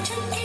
to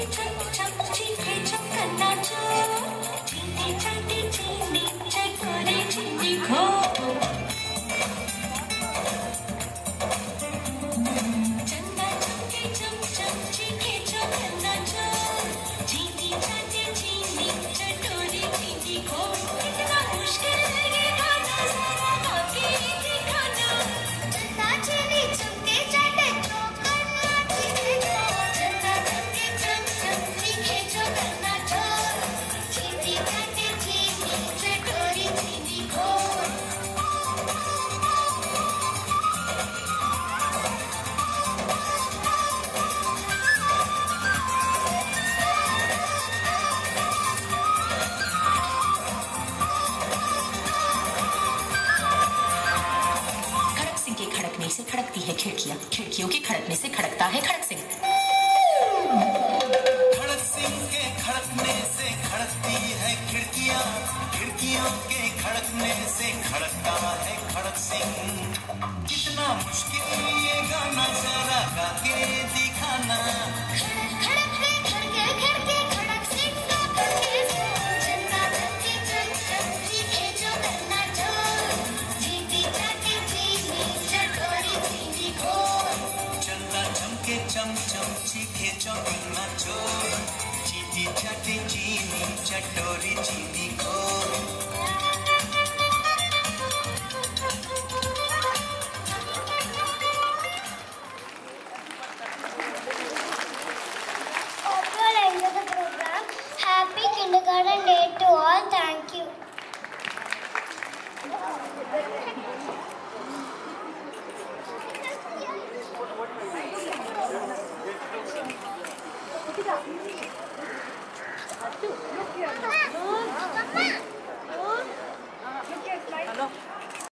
खड़कने से खड़कती है खिड़कियाँ। खिड़कियों के खड़कने से खड़कता है खड़क सिंह खड़क सिंह के खड़कने से खड़कती है खिड़कियाँ। खिड़कियों के खड़कने से खड़कता है खड़क सिंह। कितना मुश्किल ये गाना, जरा गा के दिखाना। चटोरी चीनी को Hope you all enjoy the program. Happy Kindergarten Day to all. Thank you. Hey, Look here.